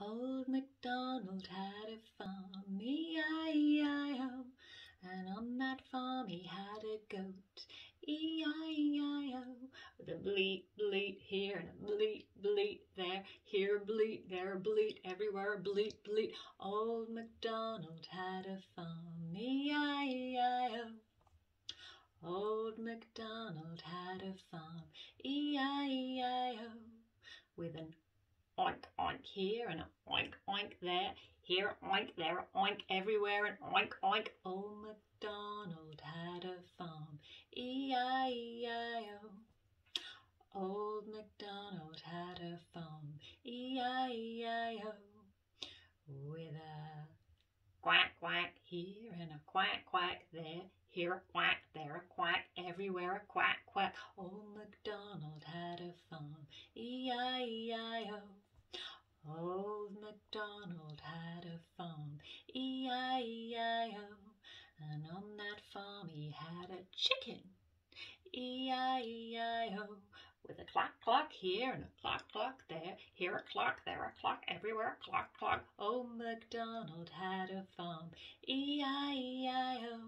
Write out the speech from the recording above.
Old MacDonald had a farm, E-I-E-I-O, and on that farm he had a goat, E-I-E-I-O, with a bleat, bleat here and a bleat, bleat there, here bleat, there bleat, everywhere bleat, bleat. Old MacDonald had a farm, E-I-E-I-O. Old MacDonald had a farm, E-I-E-I-O, with an oink oink here and oink oink there, here oink, there oink, everywhere and oink oink. Old MacDonald had a farm, E-I-E-I-O. Old MacDonald had a farm, E-I-E-I-O, with a quack quack here and a quack quack there, here a quack, there a quack, everywhere a quack quack. Old MacDonald had a farm, E-I-E-I-O. MacDonald had a farm, E-I-E-I-O, and on that farm he had a chicken, E-I-E-I-O, with a clock clock here and a clock clock there, here a clock, there a clock, everywhere a clock clock. Oh, MacDonald had a farm, E-I-E-I-O.